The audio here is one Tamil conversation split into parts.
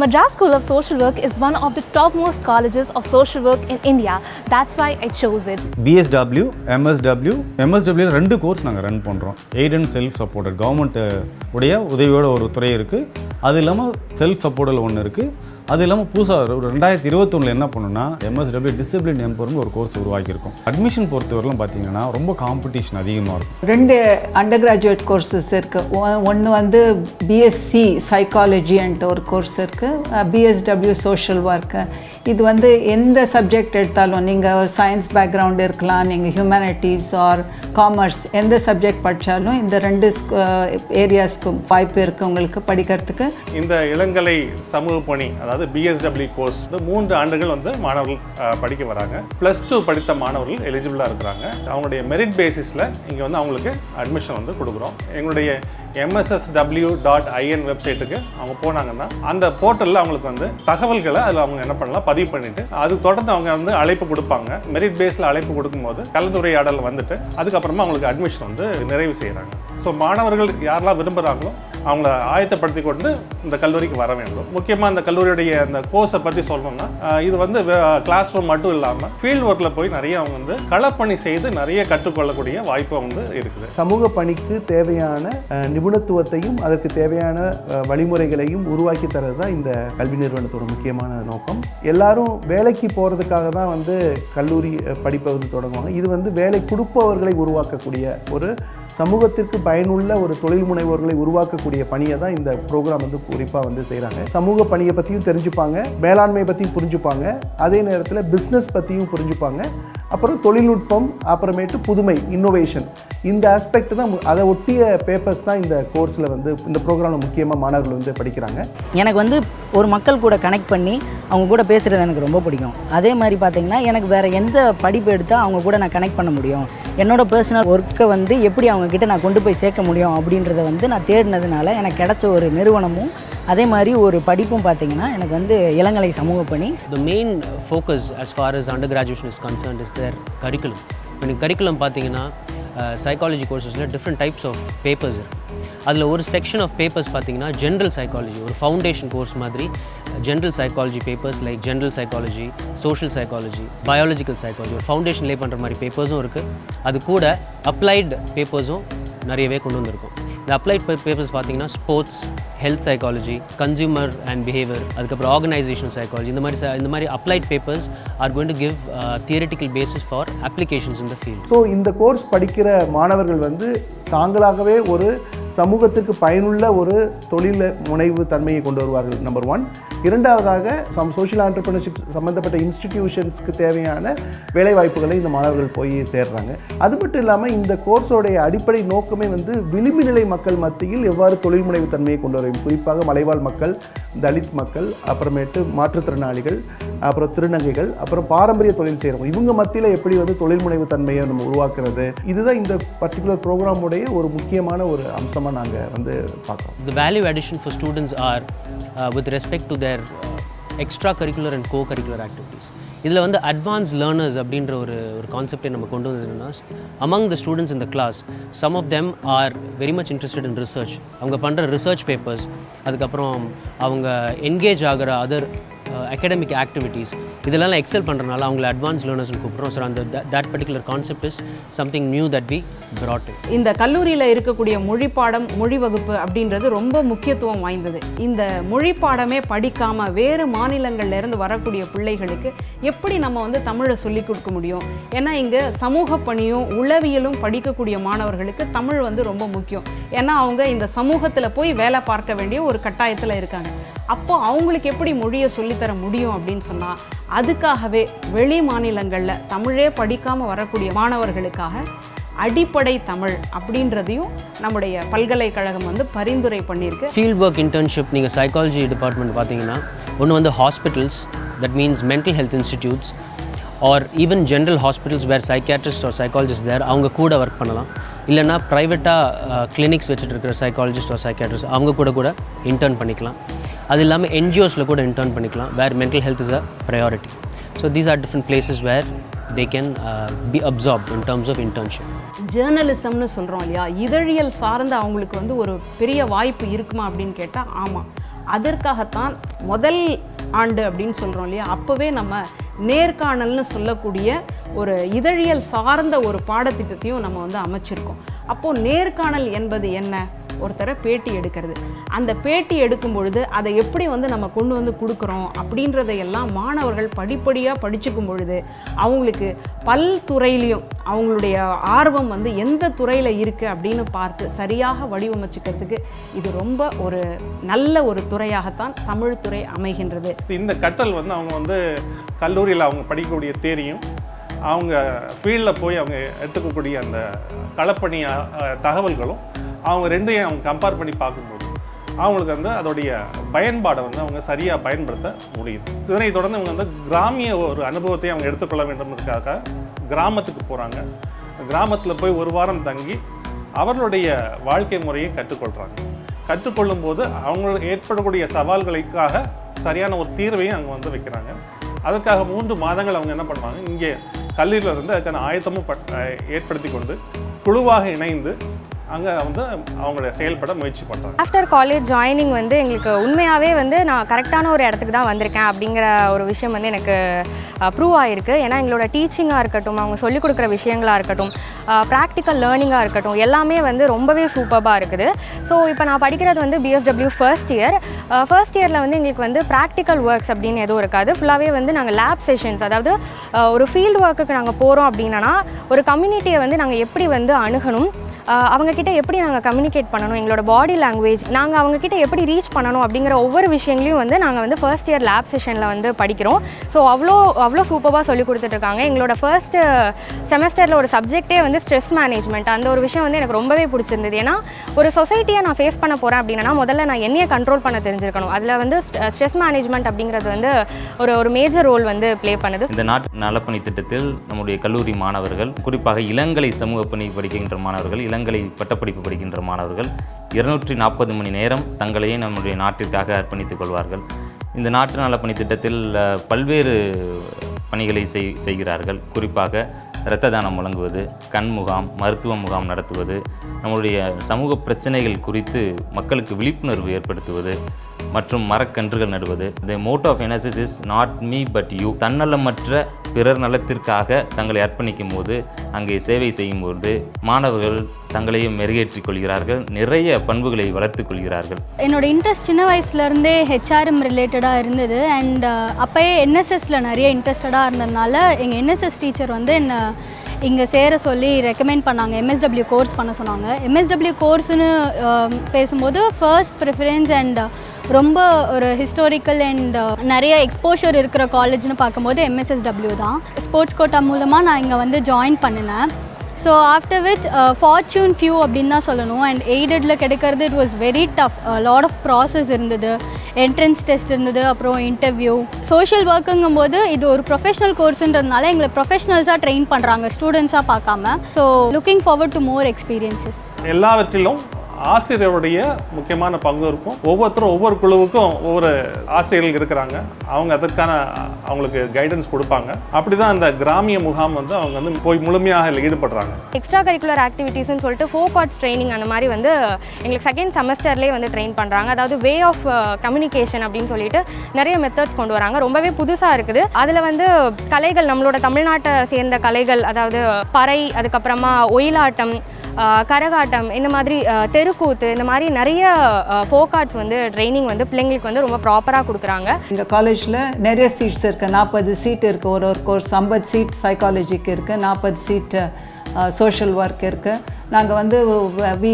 Madras School of Social Work is one of the topmost colleges of social work in India. That's why I chose it. BSW MSW, MSW ரெண்டு கோர்ஸ் நாங்கள் ரன் பண்ணுறோம் aid and self supported government உடைய உதவியோட ஒரு துறை இருக்குது அது இல்லாமல் செல்ஃப் சப்போர்ட்டில் ஒன்று இருக்குது அது இல்லாமல் புதுசாக ஒரு ரெண்டாயிரத்தி இருபத்தொன்னில் என்ன பண்ணோம்னா எம்எஸ்டபிள்யூ டிசிப்ளின் எம்பவர்னு ஒரு கோர்ஸ் உருவாக்கியிருக்கோம். அட்மிஷன் பொறுத்தவரையிலும் பார்த்தீங்கன்னா ரொம்ப காம்படிஷன் அதிகமாக இருக்கும். ரெண்டு அண்டர் கிராஜுவேட் கோர்சஸ் இருக்குது ஒன்று வந்து பிஎஸ்சி சைக்காலஜின்ட்டு ஒரு கோர்ஸ் இருக்குது பிஎஸ்டபிள்யூ சோஷியல் ஒர்க்கு இது வந்து எந்த சப்ஜெக்ட் எடுத்தாலும் நீங்கள் சயின்ஸ் பேக்ரவுண்ட் இருக்கலாம் நீங்கள் ஹியூமனிட்டிஸ் ஆர் காமர்ஸ் எந்த சப்ஜெக்ட் படித்தாலும் இந்த ரெண்டு ஏரியாஸ்க்கும் வாய்ப்பு இருக்குது உங்களுக்கு படிக்கிறதுக்கு. இந்த இளங்கலை சமூக பணி அதாவது பிஎஸ்டபிள்யூ கோர்ஸ் வந்து மூன்று ஆண்டுகள் வந்து மாணவர்கள் படிக்க வராங்க. ப்ளஸ் டூ படித்த மாணவர்கள் எலிஜிபிளாக இருக்கிறாங்க. அவங்களுடைய மெரிட் பேசிஸில் இங்கே வந்து அவங்களுக்கு அட்மிஷன் வந்து கொடுக்குறோம். எங்களுடைய எம்எஸ்எஸ்டபிள்யூ டாட் ஐஎன் வெப்சைட்டுக்கு அவங்க போனாங்கன்னா அந்த போர்ட்டலில் அவங்களுக்கு வந்து தகவல்களை அதில் அவங்க என்ன பண்ணலாம் பதிவு பண்ணிவிட்டு அது தொடர்ந்து அவங்க வந்து அழைப்பு கொடுப்பாங்க. மெரிட் பேஸில் அழைப்பு கொடுக்கும்போது கலந்துரையாடல் வந்துட்டு அதுக்கப்புறமா அவங்களுக்கு அட்மிஷன் வந்து நிறைவு செய்கிறாங்க ஸோ மாணவர்கள் யாரெல்லாம் விரும்புகிறாங்களோ அவங்கள ஆயத்தப்படுத்தி கொண்டு இந்த கல்லூரிக்கு வர வேண்டும். முக்கியமாக இந்த கல்லூரியுடைய அந்த கோர்ஸை பற்றி சொல்லணும்னா இது வந்து கிளாஸ் ரூம் மட்டும் இல்லாமல் ஃபீல்ட் ஒர்க்கில் போய் நிறைய அவங்க வந்து களப்பணி செய்து நிறைய கற்றுக்கொள்ளக்கூடிய வாய்ப்பு வந்து இருக்குது. சமூக பணிக்கு தேவையான நிபுணத்துவத்தையும் அதற்கு தேவையான வழிமுறைகளையும் உருவாக்கி தரது தான் இந்த கல்வி நிறுவனத்தோட முக்கியமான நோக்கம். எல்லாரும் வேலைக்கு போகிறதுக்காக தான் வந்து கல்லூரி படிப்பை வந்து தொடங்குவாங்க. இது வந்து வேலை கொடுப்பவர்களை உருவாக்கக்கூடிய ஒரு சமூகத்திற்கு பயனுள்ள ஒரு தொழில் முனைவோர்களை உருவாக்கக்கூடிய பணியை தான் இந்த ப்ரோக்ராம் வந்து குறிப்பாக வந்து செய்கிறாங்க சமூக பணியை பற்றியும் தெரிஞ்சுப்பாங்க மேலாண்மை பற்றியும் புரிஞ்சுப்பாங்க அதே நேரத்தில் பிஸ்னஸ் பற்றியும் புரிஞ்சுப்பாங்க. அப்புறம் தொழில்நுட்பம் அப்புறமேட்டு புதுமை இன்னோவேஷன் இந்த ஆஸ்பெக்ட் தான் அதை ஒட்டிய பேப்பர்ஸ் தான் இந்த கோர்ஸில் வந்து இந்த ப்ரோக்ராமில் முக்கியமாக மாணவர்கள் வந்து படிக்கிறாங்க. எனக்கு வந்து ஒரு மக்கள் கூட கனெக்ட் பண்ணி அவங்க கூட பேசுகிறது எனக்கு ரொம்ப பிடிக்கும். அதே மாதிரி பார்த்தீங்கன்னா எனக்கு வேறு எந்த படிப்பு எடுத்தால் அவங்க கூட நான் கனெக்ட் பண்ண முடியும். என்னோட பர்சனல் ஒர்க்கை வந்து எப்படி அவங்கக்கிட்ட நான் கொண்டு போய் சேர்க்க முடியும் அப்படின்றத வந்து நான் தேடினதுனால எனக்கு கிடைச்ச ஒரு நிறுவனமும் அதே மாதிரி ஒரு படிப்பும் பார்த்தீங்கன்னா எனக்கு வந்து இளங்கலை சமூக பணி. The main main as far far under graduation is concern is their curriculum எனக்கு கரிக்குலம் பார்த்தீங்கன்னா சைக்காலஜி கோர்சஸில் டிஃப்ரெண்ட் டைப்ஸ் ஆஃப் பேப்பர்ஸ் அதில் ஒரு செக்ஷன் ஆஃப் பேப்பர்ஸ் பார்த்தீங்கன்னா ஜென்ரல் சைக்காலஜி ஒரு ஃபவுண்டேஷன் கோர்ஸ் மாதிரி general psychology papers like general psychology social psychology biological psychology ஒரு ஃபவுண்டேஷன்லேயே பண்ணுற மாதிரி பேப்பர்ஸும் இருக்குது அது கூட அப்ளைடு பேப்பர்ஸும் நிறையவே கொண்டு வந்திருக்கும். இந்த அப்ளைட் பேப்பர்ஸ் பார்த்தீங்கன்னா sports health psychology consumer and behaviour அதுக்கப்புறம் ஆர்கனைசேஷன் சைக்காலஜி இந்த மாதிரி இந்த மாதிரி applied papers are going to give theoretical basis for applications in field so இந்த கோர்ஸ் படிக்கிற மாணவர்கள் வந்து தாங்களாகவே ஒரு சமூகத்துக்கு பயனுள்ள ஒரு தொழில் முனைவு தன்மையை கொண்டு வருவார்கள் நம்பர் ஒன் இரண்டாவதாக சம் சோஷியல் ஆண்டர்பிரினர்ஷிப் சம்மந்தப்பட்ட இன்ஸ்டிடியூஷன்ஸ்க்கு தேவையான வேலைவாய்ப்புகளை இந்த மாணவர்கள் போய் சேர்றாங்க. அது மட்டும் இல்லாமல் இந்த கோர்ஸோடைய அடிப்படை நோக்கமே வந்து விளிம்பு நிலை மக்கள் மத்தியில் எவ்வாறு தொழில் முனைவு தன்மையை கொண்டு வரும் குறிப்பாக மலைவாழ் மக்கள் தலித் மக்கள் அப்புறமேட்டு மாற்றுத்திறனாளிகள் அப்புறம் திருநங்கைகள் அப்புறம் பாரம்பரிய தொழில் செய்கிறவங்க இவங்க மத்தியில் எப்படி வந்து தொழில் முனைவு தன்மையை நம்ம உருவாக்குறது? இதுதான் இந்த பர்டிகுலர் ப்ரோக்ராமுடைய ஒரு முக்கியமான ஒரு அம்சம் வித்தியாசமாக நாங்கள் வந்து பார்க்குறோம் the value addition for students are with respect to their extra curricular and co curricular activities இதில் வந்து அட்வான்ஸ் லேர்னர்ஸ் அப்படின்ற ஒரு ஒரு கான்செப்டை நம்ம கொண்டு வந்ததுன்னா அமங் த ஸ்டூடெண்ட்ஸ் இந்த class some of them are very much interested in research அவங்க பண்ணுற ரிசர்ச் பேப்பர்ஸ் அதுக்கப்புறம் அவங்க என்கேஜ் ஆகிற அதர் அகடமிக் ஆக்டிவிட்டீஸ் இதெல்லாம் எக்ஸல் பண்ணுறனால அவங்கள அட்வான்ஸ் லேர்னர்ஸ்னு கூப்பிட்றோம். ஸோ அந்த that particular concept is something new that we brought இந்த கல்லூரியில் இருக்கக்கூடிய மொழி பாடம் மொழி வகுப்பு அப்படின்றது ரொம்ப முக்கியத்துவம் வாய்ந்தது. இந்த மொழி பாடமே படிக்காமல் வேறு மாநிலங்கள்ல இருந்து வரக்கூடிய பிள்ளைகளுக்கு எப்படி நம்ம வந்து தமிழை சொல்லிக் கொடுக்க முடியும்? ஏன்னா இங்கே சமூக பணியும் உளவியலும் படிக்கக்கூடிய மாணவர்களுக்கு தமிழ் வந்து ரொம்ப முக்கியம். ஏன்னா அவங்க இந்த சமூகத்தில் போய் வேலை பார்க்க வேண்டிய ஒரு கட்டாயத்தில் இருக்காங்க. அப்போ அவங்களுக்கு எப்படி மொழியை சொல்லித்தர முடியும் அப்படின்னு சொன்னால் அதுக்காகவே வெளி மாநிலங்களில் தமிழே படிக்காமல் வரக்கூடிய மாணவர்களுக்காக அடிப்படை தமிழ் அப்படின்றதையும் நம்முடைய பல்கலைக்கழகம் வந்து பரிந்துரை பண்ணியிருக்கு. ஃபீல்ட் ஒர்க் இன்டர்ன்ஷிப் நீங்கள் சைக்காலஜி டிபார்ட்மெண்ட் பார்த்தீங்கன்னா ஒன்று வந்து hospitals that means mental health institutes or even general hospitals where psychiatrist or psychologist there அவங்க கூட ஒர்க் பண்ணலாம். இல்லைன்னா ப்ரைவேட்டாக கிளினிக்ஸ் வச்சுட்டு இருக்கிற சைக்காலஜிஸ்ட் ஆர் சைக்காட்ரிஸ்ட் அவங்க கூட கூட இன்டர்ன் பண்ணிக்கலாம். அது இல்லாமல் என்ஜிஓஸில் கூட இன்டர்ன் பண்ணிக்கலாம். Where mental health is a priority so these are different places where they can be absorb in terms of internship ஜேர்னலிசம்னு சொல்கிறோம் இல்லையா? இதழியல் சார்ந்த அவங்களுக்கு வந்து ஒரு பெரிய வாய்ப்பு இருக்குமா அப்படின்னு கேட்டால் ஆமாம் அதற்காகத்தான் முதல் ஆண்டு அப்படின்னு சொல்கிறோம் இல்லையா? அப்போவே நம்ம நேர்காணல்னு சொல்லக்கூடிய ஒரு இதழியல் சார்ந்த ஒரு பாடத்திட்டத்தையும் நம்ம வந்து அமைச்சிருக்கோம். அப்போது நேர்காணல் என்பது என்ன? ஒருத்தரை பேட்டி எடுக்கிறது. அந்த பேட்டி எடுக்கும் பொழுது அதை எப்படி வந்து நம்ம கொண்டு வந்து கொடுக்குறோம் அப்படின்றதையெல்லாம் மாணவர்கள் படிப்படியாக படிச்சுக்கும் பொழுது அவங்களுக்கு பல் துறையிலையும் அவங்களுடைய ஆர்வம் வந்து எந்த துறையில் இருக்குது அப்படின்னு பார்த்து சரியாக வடிவமைச்சுக்கிறதுக்கு இது ரொம்ப ஒரு நல்ல ஒரு துறையாகத்தான் தமிழ் துறை அமைகின்றது. இந்த கற்றல் வந்து அவங்க வந்து கல்லூரியில் அவங்க படிக்கக்கூடிய தேரியும் அவங்க ஃபீல்டில் போய் அவங்க எடுத்துக்கக்கூடிய அந்த களப்பணி தகவல்களும் அவங்க ரெண்டையும் அவங்க கம்பேர் பண்ணி பார்க்கும்போது அவங்களுக்கு வந்து அதோடைய பயன்பாடை வந்து அவங்க சரியாக பயன்படுத்த முடியுது. இதனைத் தொடர்ந்து அவங்க வந்து கிராமிய ஒரு அனுபவத்தை அவங்க எடுத்துக்கொள்ள வேண்டும்ன்றதுக்காக கிராமத்துக்கு போகிறாங்க கிராமத்தில் போய் ஒரு வாரம் தங்கி அவர்களுடைய வாழ்க்கை முறையை கற்றுக்கொள்கிறாங்க கற்றுக்கொள்ளும் போது அவங்களுக்கு ஏற்படக்கூடிய சவால்களுக்காக சரியான ஒரு தீர்வையும் அங்கே வந்து வைக்கிறாங்க. அதற்காக மூன்று மாதங்கள் அவங்க என்ன பண்ணுவாங்க? இங்கே கல்லூரியில் இருந்து அதுக்கான ஆயத்தமும் ஏற்படுத்தி கொண்டு குழுவாக இணைந்து அங்கே வந்து அவங்களுடைய செயல்பட முயற்சி பண்ணுறாங்க ஆஃப்டர் காலேஜ் ஜாயினிங் வந்து எங்களுக்கு உண்மையாகவே வந்து நான் கரெக்டான ஒரு இடத்துக்கு தான் வந்திருக்கேன் அப்படிங்கிற ஒரு விஷயம் வந்து எனக்கு ப்ரூவ் ஆகிருக்கு ஏன்னா எங்களோட டீச்சிங்காக இருக்கட்டும் அவங்க சொல்லிக் கொடுக்குற விஷயங்களாக இருக்கட்டும் ப்ராக்டிக்கல் லேர்னிங்காக இருக்கட்டும் எல்லாமே வந்து ரொம்பவே சூப்பராக இருக்குது. ஸோ இப்போ நான் படிக்கிறது வந்து பிஎஸ்டபிள்யூ ஃபர்ஸ்ட் இயர் ஃபர்ஸ்ட் இயரில் வந்து எங்களுக்கு வந்து ப்ராக்டிக்கல் ஒர்க்ஸ் அப்படின்னு எதுவும் இருக்காது. ஃபுல்லாகவே வந்து நாங்கள் லேப் செஷன்ஸ் அதாவது ஒரு ஃபீல்டு ஒர்க்குக்கு நாங்கள் போகிறோம் அப்படின்னா ஒரு கம்யூனிட்டியை வந்து நாங்கள் எப்படி வந்து அணுகணும் அவங்கக்கிட்ட எப்படி நாங்கள் கம்யூனிகேட் பண்ணணும்? எங்களோட பாடி லாங்குவேஜ் நாங்கள் அவங்கக்கிட்ட எப்படி ரீச் பண்ணணும்? அப்படிங்கிற ஒவ்வொரு விஷயங்களையும் வந்து நாங்கள் வந்து ஃபர்ஸ்ட் இயர் லேப் செஷனில் வந்து படிக்கிறோம். ஸோ அவ்வளோ அவ்வளோ சூப்பராக சொல்லி கொடுத்துட்ருக்காங்க. எங்களோட ஃபர்ஸ்ட் செமஸ்டரில் ஒரு சப்ஜெக்டே வந்து ஸ்ட்ரெஸ் மேனேஜ்மெண்ட் அந்த ஒரு விஷயம் வந்து எனக்கு ரொம்பவே பிடிச்சிருந்தது. ஏன்னா ஒரு சொசைட்டியை நான் ஃபேஸ் பண்ண போகிறேன் அப்படின்னா முதல்ல நான் என்னையை கண்ட்ரோல் பண்ண தெரிஞ்சிருக்கணும். அதில் வந்து ஸ்ட்ரெஸ் மேனேஜ்மெண்ட் அப்படிங்கிறது வந்து ஒரு ஒரு மேஜர் ரோல் வந்து ப்ளே பண்ணுது. இந்த நாட்டு நலப்பணி திட்டத்தில் நம்முடைய கல்லூரி மாணவர்கள் குறிப்பாக இளங்கலை சமூக பணி படிக்கின்ற மாணவர்கள் இளங்கலை பட்டப்படிப்பு படிக்கின்ற மாணவர்கள் இருநூற்றி நாற்பது மணி நேரம் தங்களையே நம்முடைய நாட்டிற்காக அர்ப்பணித்துக் கொள்வார்கள். இந்த நாட்டு நலப்பணி திட்டத்தில் பல்வேறு பணிகளை செய் செய்கிறார்கள். குறிப்பாக இரத்த தானம் வழங்குவது கண் முகாம் மருத்துவ முகாம் நடத்துவது நம்முடைய சமூக பிரச்சனைகள் குறித்து மக்களுக்கு விழிப்புணர்வு ஏற்படுத்துவது மற்றும் மரக்கன்றுகள் நடுவது. The mode of NSS is not me but you தன்னலமற்ற பிறர் நலத்திற்காக தங்களை அர்ப்பணிக்கும் போது அங்கே சேவை செய்யும்போது மாணவர்கள் தங்களையும் மெருகேற்றிக் கொள்கிறார்கள் நிறைய பண்புகளை வளர்த்து கொள்கிறார்கள். என்னோட இன்ட்ரெஸ்ட் சின்ன வயசுலேருந்தே ஹெச்ஆர்எம் ரிலேட்டடாக இருந்தது. அண்ட் uh, அப்போயே என்எஸ்எஸில் நிறைய இன்ட்ரெஸ்டடாக இருந்ததுனால எங்கள் என்எஸ்எஸ் டீச்சர் வந்து என்னை இங்கே சேர சொல்லி ரெக்கமெண்ட் பண்ணாங்க. எம்எஸ்டபிள்யூ கோர்ஸ் பண்ண சொன்னாங்க. எம்எஸ்டபிள்யூ கோர்ஸ்னு uh, பேசும்போது ஃபர்ஸ்ட் ப்ரிஃபரன்ஸ் அண்ட் ரொம்ப ஒரு ஹிஸ்டாரிக்கல் அண்ட் uh, நிறைய எக்ஸ்போஷர் இருக்கிற காலேஜ்னு பார்க்கும்போது எம்எஸ்எஸ்டபிள்யூ தான். ஸ்போர்ட்ஸ் கோட்டா மூலமாக நான் இங்கே வந்து ஜாயின் பண்ணினேன். So after which fortune few அப்படின்னு தான் சொல்லணும். அண்ட் எய்டடில் கிடைக்கிறது it was very tough lot of process இருந்தது. என்ட்ரன்ஸ் டெஸ்ட் இருந்தது அப்புறம் இன்டர்வியூ சோஷியல் ஒர்க்குங்கும் போது இது ஒரு ப்ரொஃபஷனல் கோர்ஸுன்றதுனால எங்களை ப்ரொஃபஷனல்ஸாக ட்ரெயின் பண்ணுறாங்க ஸ்டூடெண்ட்ஸாக பார்க்காம. So looking forward to more experiences எல்லாவற்றிலும் ஆசிரியருடைய முக்கியமான பங்கு இருக்கும். ஒவ்வொருத்தரும் ஒவ்வொரு குழுவுக்கும் ஒவ்வொரு ஆசிரியர்கள் இருக்கிறாங்க. அவங்க அதற்கான அவங்களுக்கு கைடன்ஸ் கொடுப்பாங்க. அப்படிதான் அந்த கிராமிய முகாம் வந்து அவங்க வந்து போய் முழுமையாக ஈடுபடுறாங்க. எக்ஸ்ட்ரா கரிக்குலர் ஆக்டிவிட்டீஸ்னு சொல்லிட்டு ஃபோர் பார்ட்ஸ் ட்ரைனிங் அந்த மாதிரி வந்து எங்களுக்கு செகண்ட் செமஸ்டர்லேயே வந்து ட்ரெயின் பண்ணுறாங்க அதாவது வே ஆஃப் கம்யூனிகேஷன் அப்படின்னு சொல்லிட்டு நிறைய மெத்தட்ஸ் கொண்டு வராங்க. ரொம்பவே புதுசாக இருக்குது. அதில் வந்து கலைகள் நம்மளோட தமிழ்நாட்டை சேர்ந்த கலைகள் அதாவது பறை அதுக்கப்புறமா ஒயிலாட்டம் கரகாட்டம் இந்த மாதிரி தெருக்கூத்து இந்த மாதிரி நிறைய ஃபோக் ஆர்ட்ஸ் வந்து ட்ரைனிங் வந்து பிள்ளைங்களுக்கு வந்து ரொம்ப ப்ராப்பராக கொடுக்குறாங்க. எங்கள் காலேஜில் நிறைய சீட்ஸ் இருக்குது நாற்பது சீட் இருக்குது ஒரு ஒரு கோர்ஸ் ஐம்பது சீட் சைக்காலஜிக்கு இருக்குது நாற்பது சீட்டு Uh, சோஷியல் ஒர்க் இருக்குது நாங்கள் வந்து we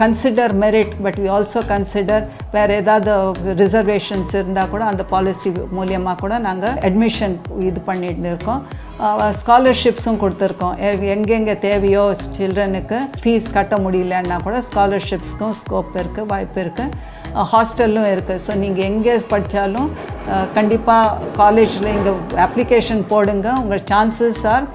consider merit but we also consider வேறு ஏதாவது ரிசர்வேஷன்ஸ் இருந்தால் கூட அந்த பாலிசி மூலியமாக கூட நாங்கள் அட்மிஷன் இது பண்ணிட்டு இருக்கோம். Uh, ஸ்காலர்ஷிப்ஸும் கொடுத்துருக்கோம். எங்கெங்கே தேவையோ சில்ட்ரனுக்கு ஃபீஸ் கட்ட முடியலன்னா கூட ஸ்காலர்ஷிப்ஸ்க்கும் ஸ்கோப் இருக்குது வாய்ப்பு இருக்குது ஹாஸ்டல்லும் uh, இருக்குது ஸோ நீங்கள் எங்கே படித்தாலும் கண்டிப்பாக காலேஜில் இங்கே அப்ளிகேஷன் போடுங்க. உங்கள் சான்சஸ் ஆர்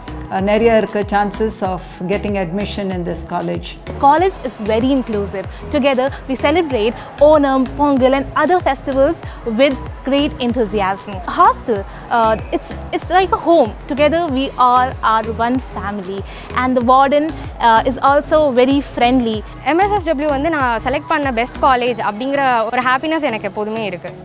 நிறைய இருக்க chances of getting admission in this college College is very inclusive. Together, we celebrate Onam, Pongal, and other festivals with great enthusiasm. Hostel, uh, it's it's like a home. Together, we are our one family, and the warden uh, is also very friendly. MSSW வந்து நான் செலக்ட் பண்ண பெஸ்ட் காலேஜ் அப்படிங்கிற ஒரு ஹாப்பினஸ் எனக்கு எப்போதுமே இருக்குது